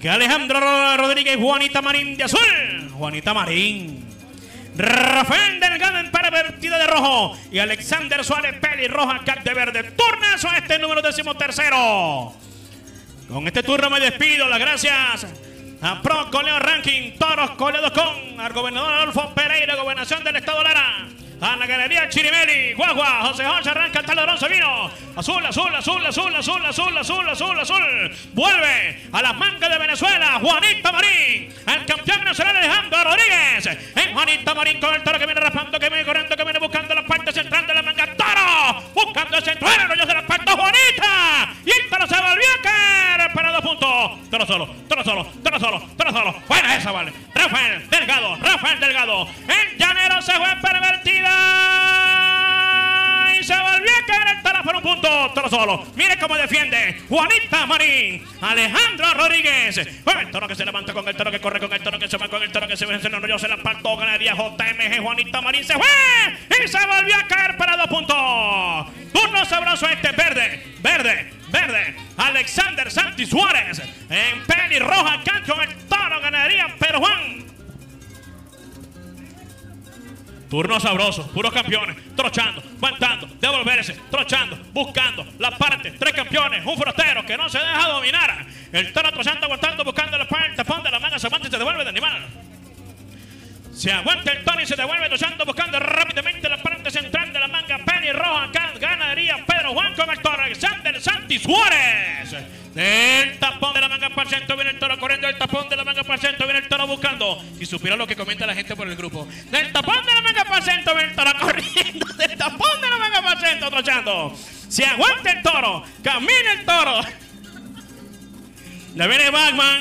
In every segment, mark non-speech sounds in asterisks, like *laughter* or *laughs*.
que Alejandro Rodríguez, Juanita Marín de azul. Juanita Marín. Rafael Delgado en pervertida de rojo. Y Alexander Suárez pelirroja, cat de verde. Turnazo a este número decimotercero. Con este turno me despido. Las gracias a Pro Coleo Ranking, Toros Coleo con al gobernador Adolfo Pereira, gobernación del estado Lara a la galería Chirimeli, Guagua, José José arranca el taladrón vino. Azul, azul, azul, azul, azul, azul, azul, azul, azul. Vuelve a las mangas de Venezuela, Juanita Marín, el campeón nacional Alejandro Rodríguez. En Juanita Marín con el toro que viene raspando, que viene corriendo, que viene buscando la parte central de la manga. Toro, buscando el centro, el de la parte, Juanita. Y el toro se volvió a caer para dos puntos. Toro solo, toro solo, toro solo, toro solo. Buena esa, vale. Rafael Delgado, Rafael Delgado. El llanero se fue pervertida. Y se volvió a caer el por un punto. Toro solo. Mire cómo defiende Juanita Marín. Alejandro Rodríguez. el toro que se levanta con el toro que corre con el toro que se va con el toro que se ve. Se lo se la partó. Ganaría JMG. Juanita Marín se fue. Y se volvió a caer para dos puntos. Turno sabroso este. Verde. Verde. Verde. Alexander Santi Suárez. En pelirroja. Cancho. El Turno sabroso, puros campeones, trochando, aguantando, devolverse, trochando, buscando la parte, tres campeones, un frotero que no se deja dominar. El toro trochando, aguantando, buscando la parte, de la manga, se aguanta y se devuelve de animal. Se aguanta el toro y se devuelve trochando, buscando rápidamente la parte central de la manga, penny roja, ganadería Pedro Juan con el toro, Alexander Santi Suárez. Tapón de la manga para el centro viene el toro corriendo. Del tapón de la manga para el centro viene el toro buscando. Si supiera lo que comenta la gente por el grupo. Del tapón de la manga para el centro viene el toro corriendo. *laughs* Del tapón de la manga para el centro trochando. Se aguanta el toro. Camina el toro. Le viene Batman.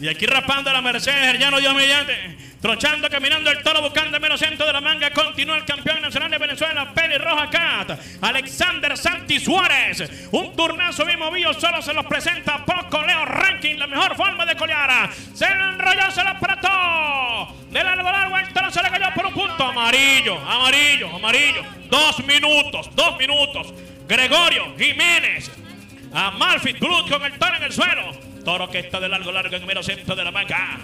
Y aquí raspando la Mercedes, ya no dio mediante. Trochando, caminando el toro, buscando el menos centro de la manga. Continúa el campeón nacional de Venezuela, Pérez Roja Cat. Alexander Santi Suárez. Un turnazo bien movido, solo se los presenta Poco Leo Ranking, la mejor forma de colear. Se enrolló, se lo apretó. De largo, largo, el toro se le cayó por un punto. Amarillo, amarillo, amarillo. Dos minutos, dos minutos. Gregorio Jiménez. A Malfit Blood con el toro en el suelo. Toro que está de largo, largo en el mero centro de la manga.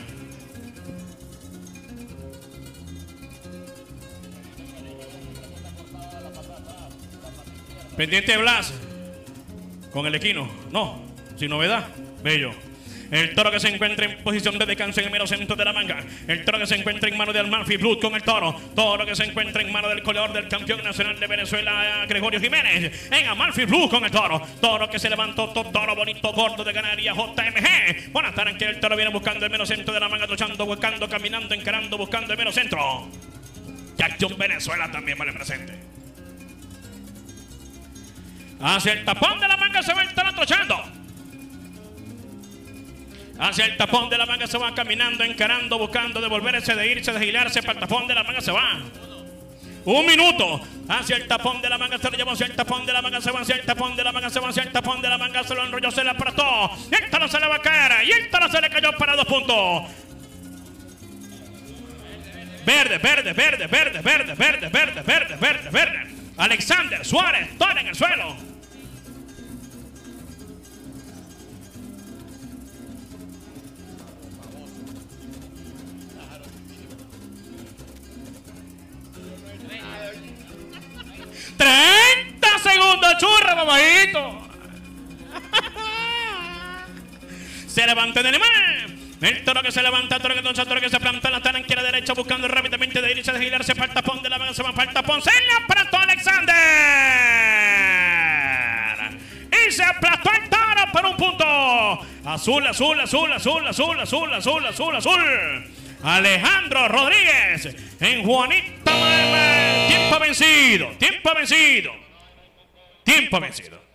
Pendiente Blas. Con el equino. No, sin novedad. Bello. El toro que se encuentra en posición de descanso en el mero centro de la manga. El toro que se encuentra en mano de Almanfi Blood con el toro. Toro que se encuentra en mano del coleador del campeón nacional de Venezuela, Gregorio Jiménez. En Amalfi Blue con el toro. Toro que se levantó, toro bonito, gordo de ganadería JMG. Buenas tardes, que el toro viene buscando el mero centro de la manga, luchando, buscando, caminando, encarando, buscando el mero centro. Y Acción Venezuela también vale presente. Hacia el tapón de la manga se va el toro trochando. Hacia el tapón de la manga se va caminando, encarando, buscando devolverse, de irse, de gilarse. Para el tapón de la manga se va. Un minuto. Hacia el tapón de la manga se lo llevó hacia el tapón de la manga se va hacia el tapón de la manga se va hacia el tapón de la manga se lo enrolló, se le apretó. Y el toro se le va a caer. Y el toro se le cayó para dos puntos. Verde, verde, verde, verde, verde, verde, verde, verde, verde, verde. Alexander Suárez, toro en el suelo. Se levanta el animal. El toro que se levanta, el toro que entonces, el toro que se planta la tana la derecha, buscando rápidamente de irse, de girarse para el tapón de la mano, se va para el tapón, se le aplastó Alexander. Y se aplastó el toro por un punto. Azul, azul, azul, azul, azul, azul, azul, azul, azul. Alejandro Rodríguez en Juanita Tiempo vencido, tiempo vencido, tiempo vencido.